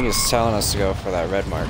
think it's telling us to go for that red mark.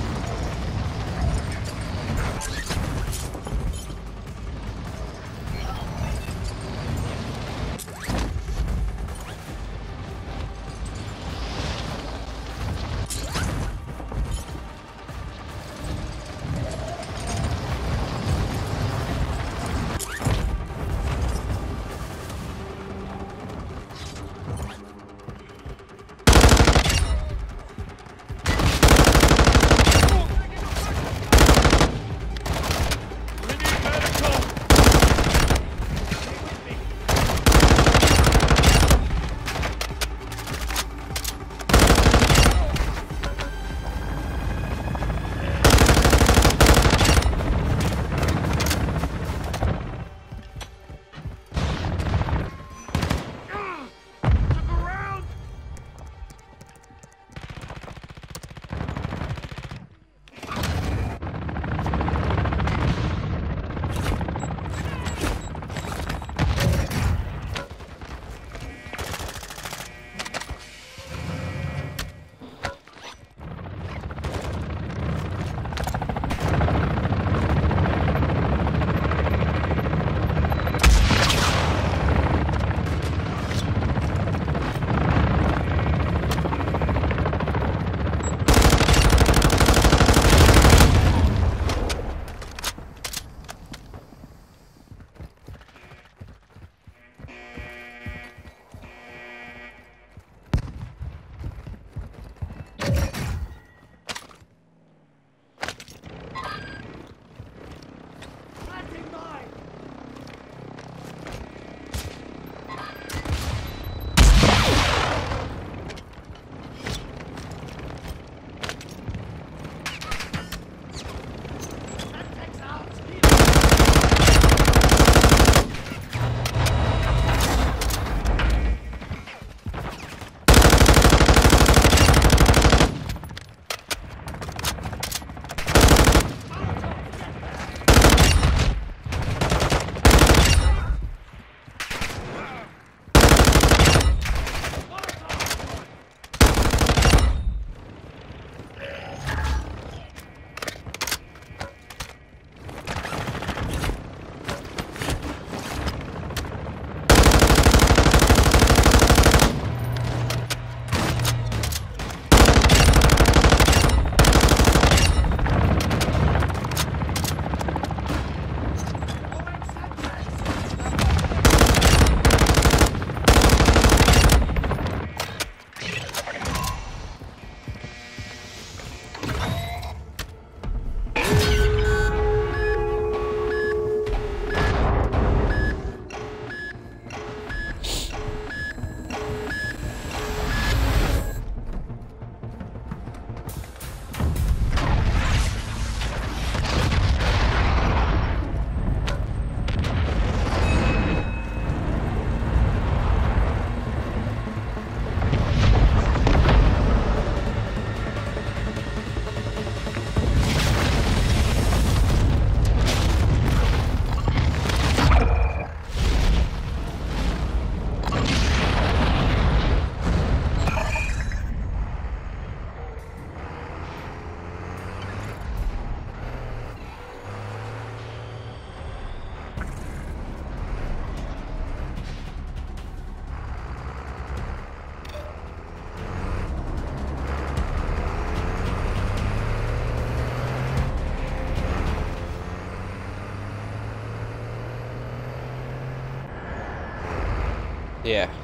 Yeah.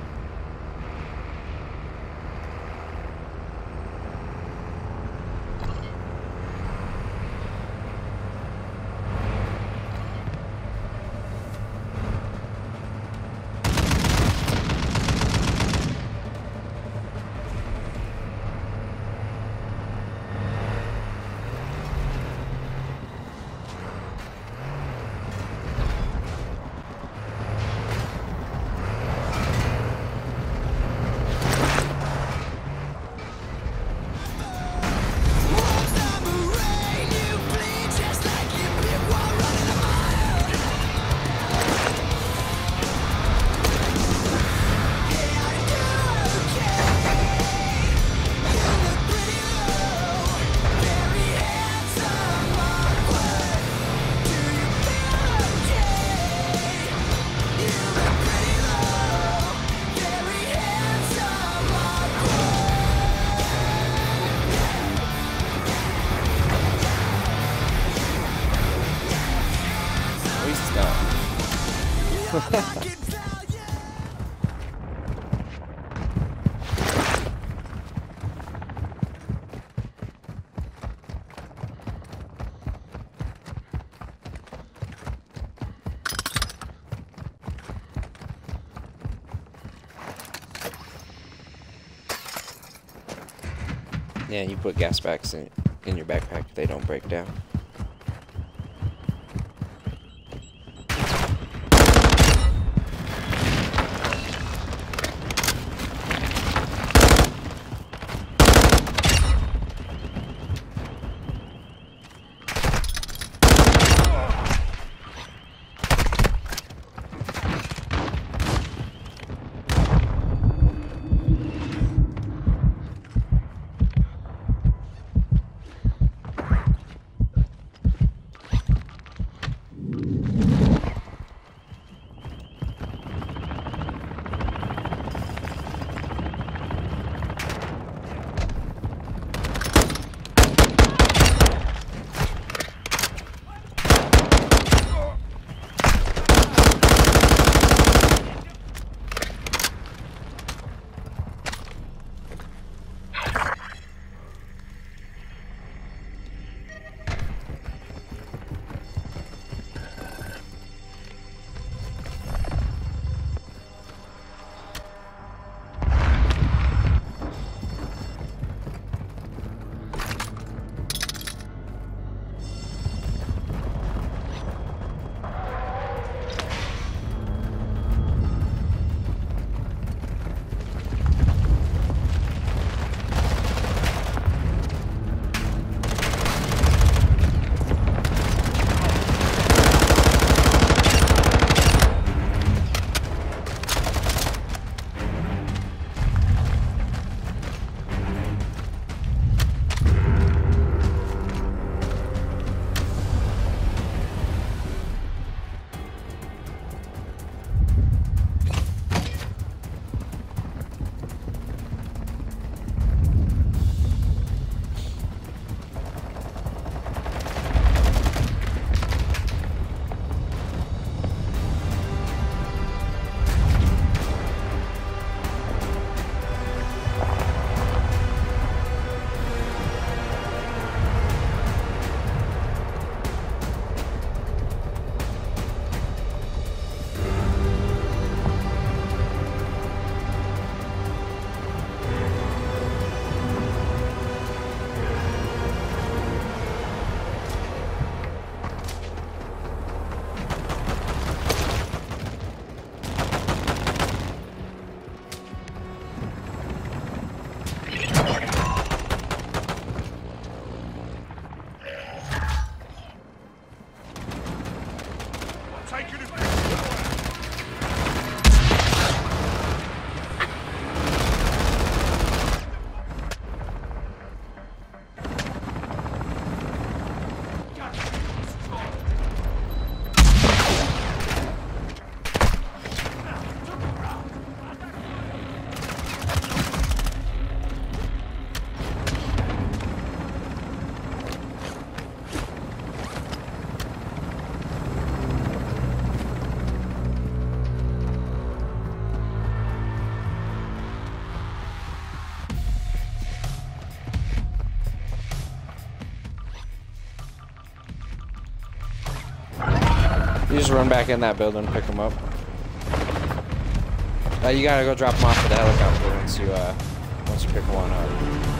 You put gas packs in, in your backpack, they don't break down. Just run back in that building, pick them up. Uh, you gotta go drop them off at the helicopter once you uh, once you pick one up.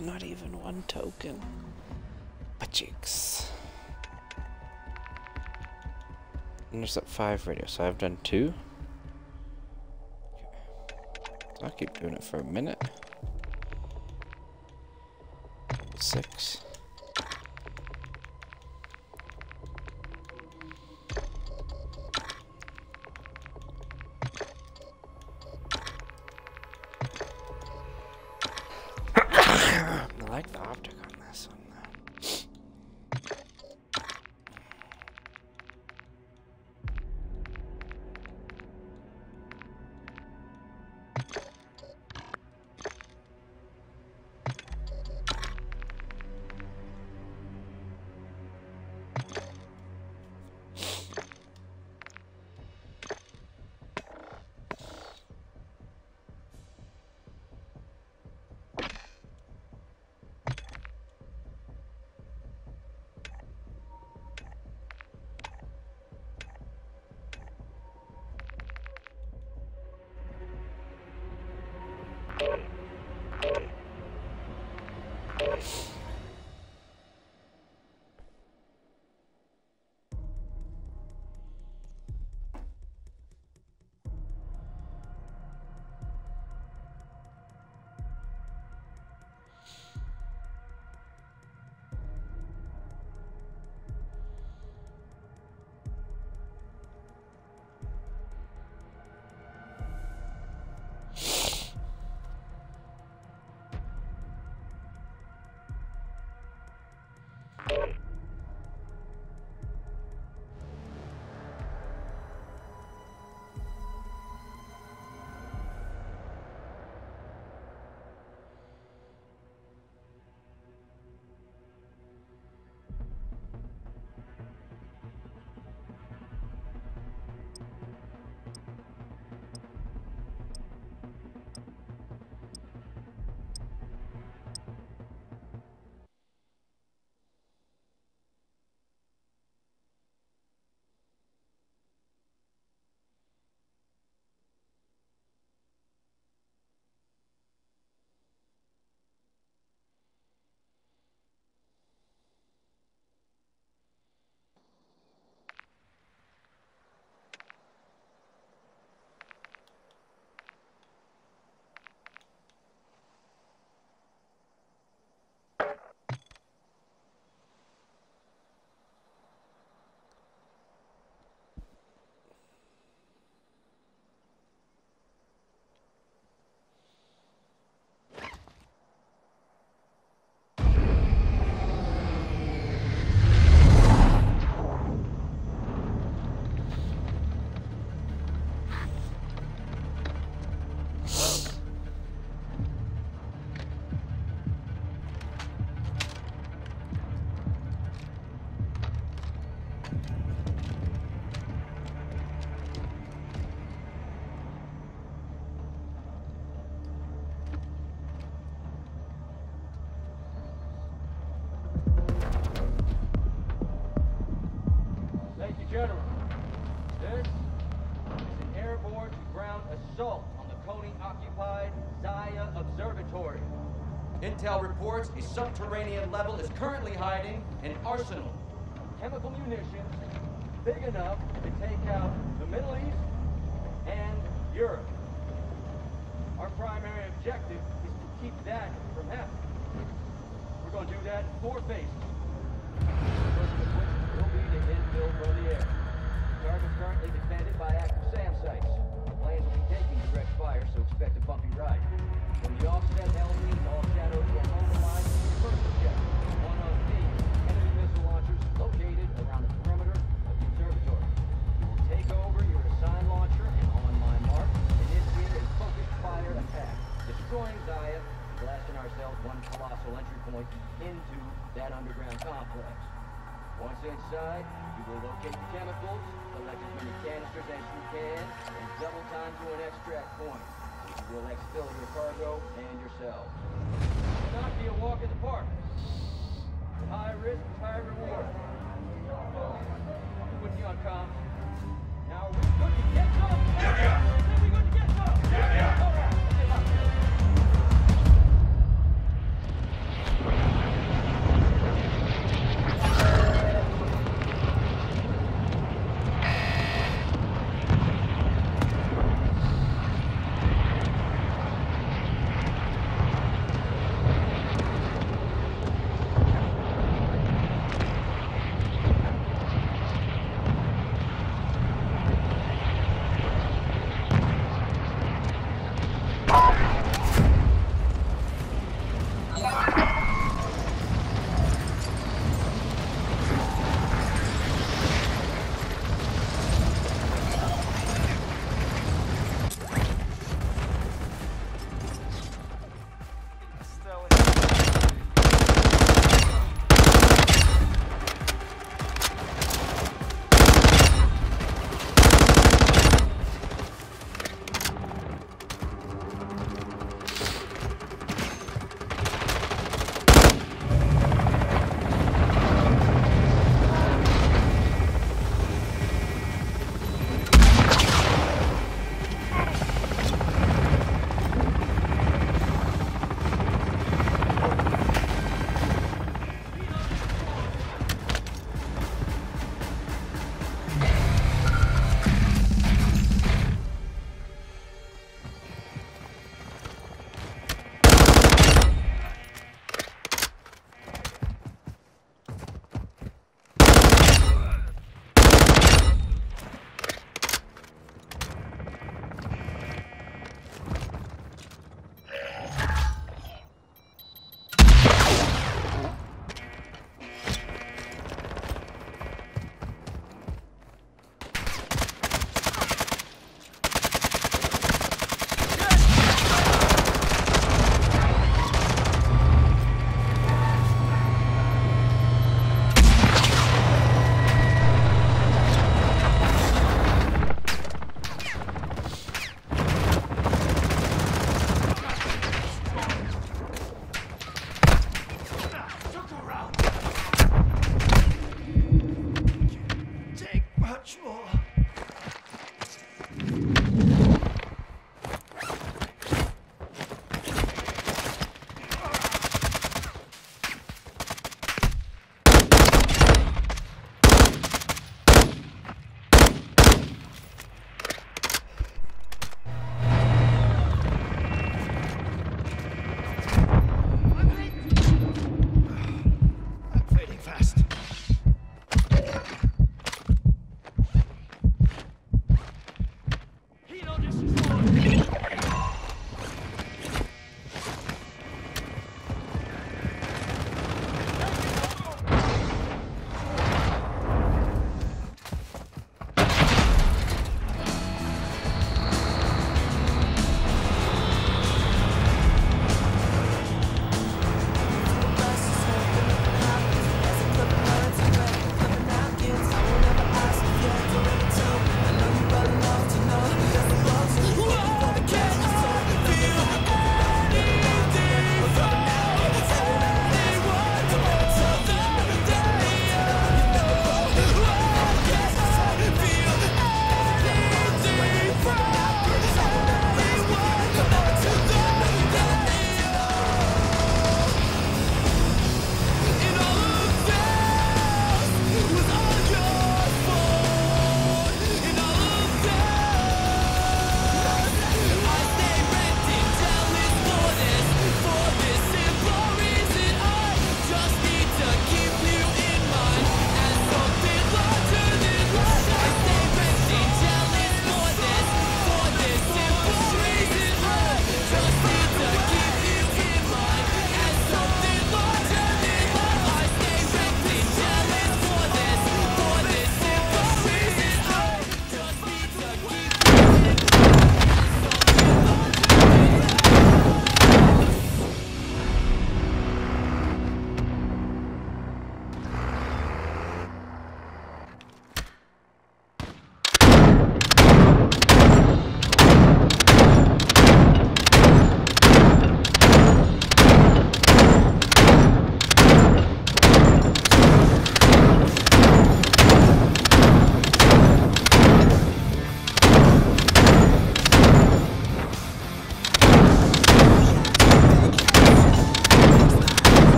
not even one token. But And there's that five radio, so I've done two. I'll keep doing it for a minute. Six. towards a subterranean level is currently hiding an arsenal of chemical munitions big enough to take out the Middle East and Europe. Our primary objective is to keep that from happening. We're going to do that in four phases.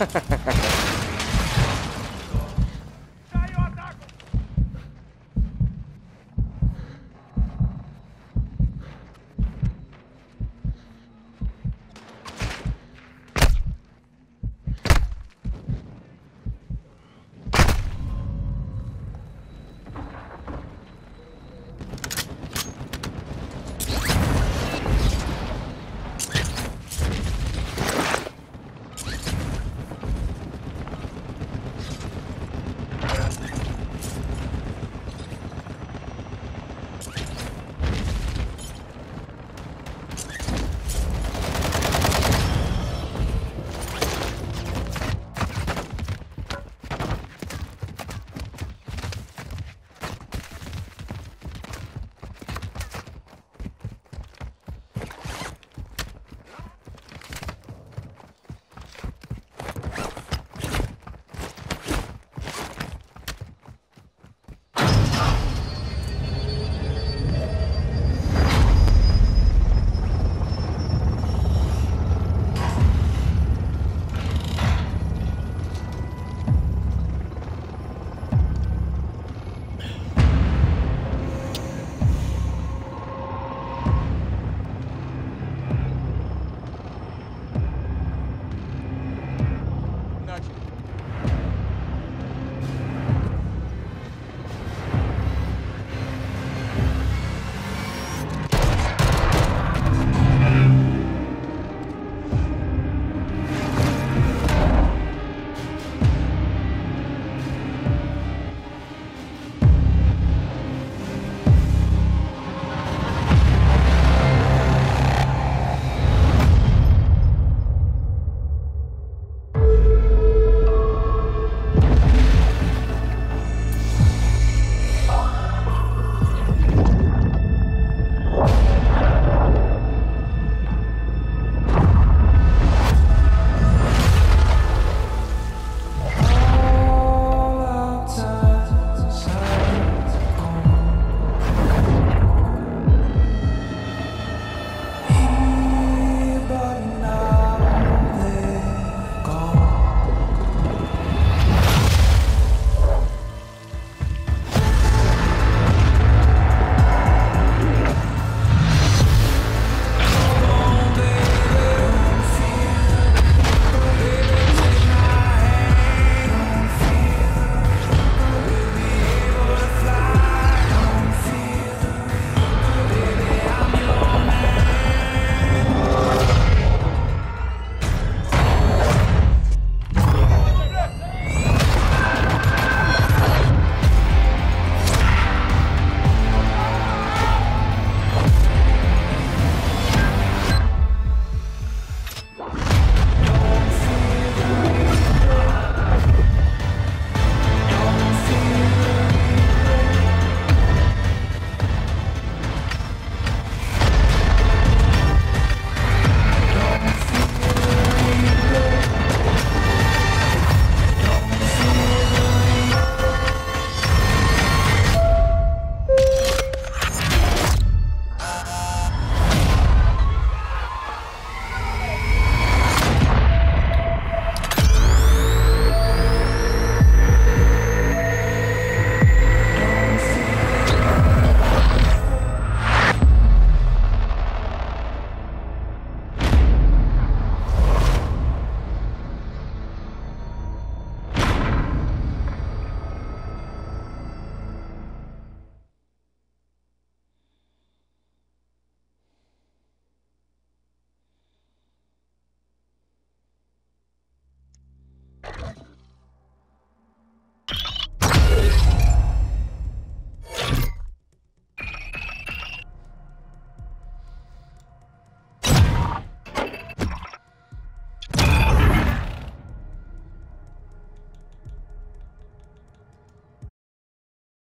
ha ha ha